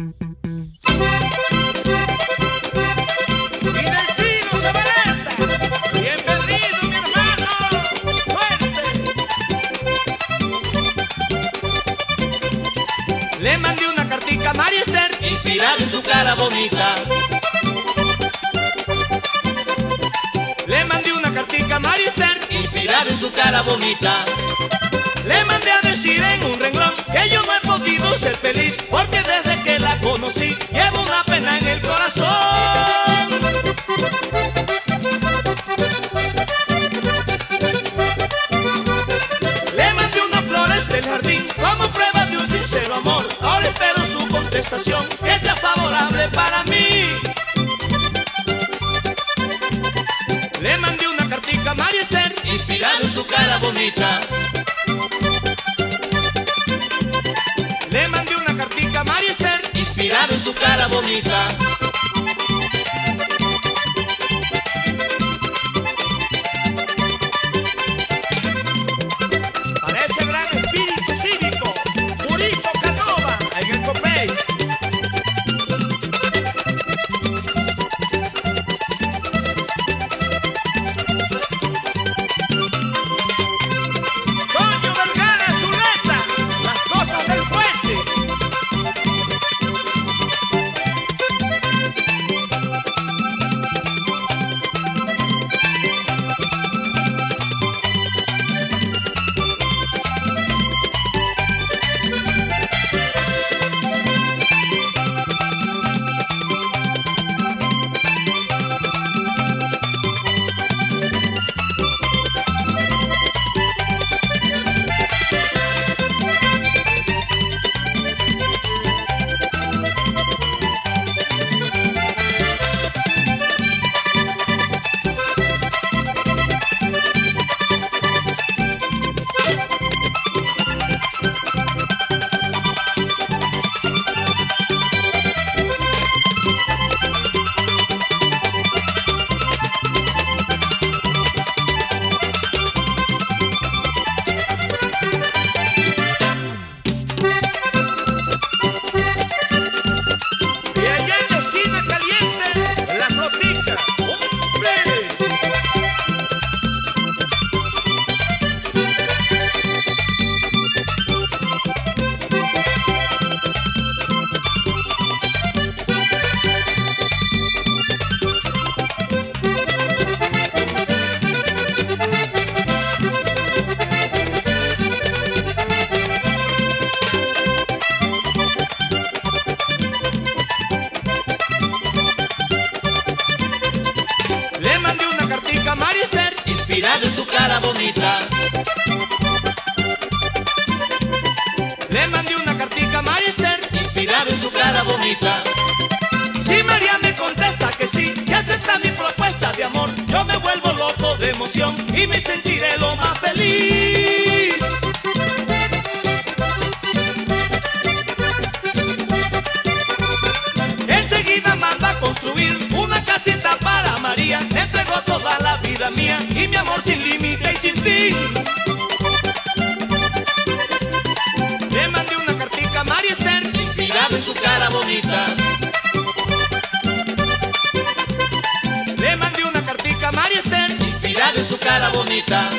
Le mandé una cartica a María Esther, inspirado en su cara bonita. Le mandé una cartica a María Esther, inspirado en su cara bonita. Que sea favorable para mí. Le mandé una cartica a María Esther, inspirado en su cara bonita. le mandé una cartica a María Esther. inspirado en su cara bonita. Su cara bonita. le mandé una cartica a María Esther. inspirado en su cara bonita. Si María me contesta que sí, que acepta mi propuesta de amor, yo me vuelvo loco de emoción y me sentiré lo más en su cara bonita. Le mandé una cartica a María Esther, inspirado en su cara bonita.